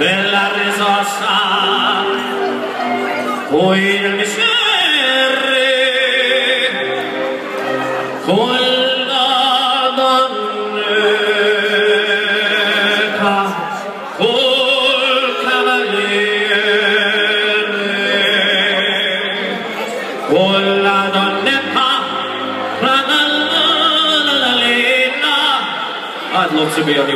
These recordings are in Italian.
della risorsa poi nel mestiere con la donnetta col cavaliere con la donnetta I'd love to be on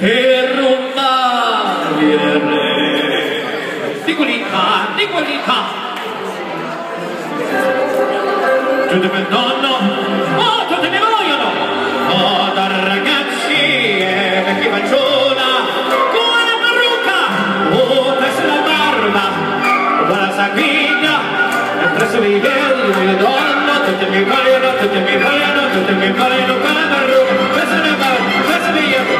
per un maviere di qualità. Tutti mi nonno, oh tutti mi vogliono, oh da ragazzi e vecchi fanciona, con la parrucca, oh presso la barba, buona sanguigna, e presso i veri, le donne, tutti mi vogliono, tutti mi vogliono, tutti mi vogliono con la parrucca, presso la barba, presso i veri,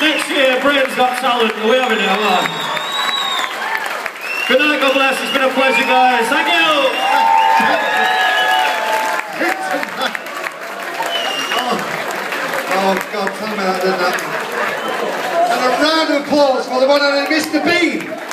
Next year, Britain's Got Talent, we're having it, come on. Good night, God bless. It's been a pleasure, guys. Thank you. Oh, God, tell me that did nothing. And a round of applause for the one and only Mr. Bean.